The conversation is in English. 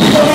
Oh!